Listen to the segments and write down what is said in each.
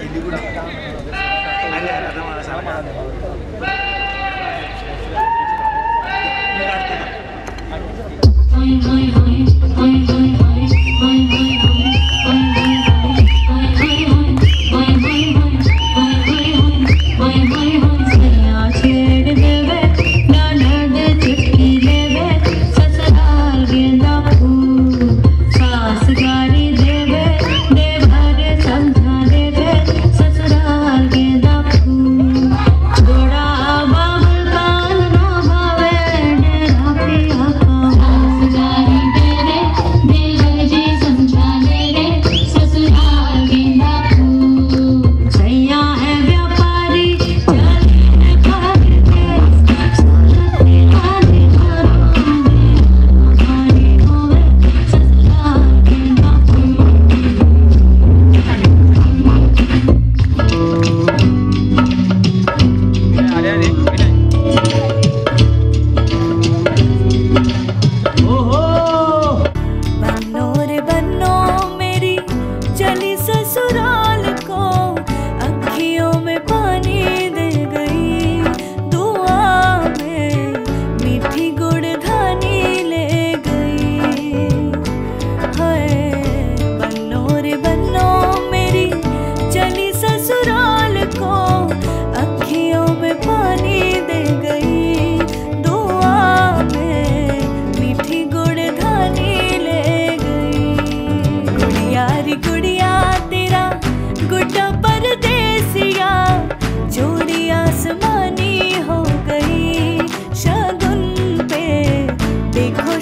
ada ada sama sama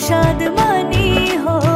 शादमानी हो।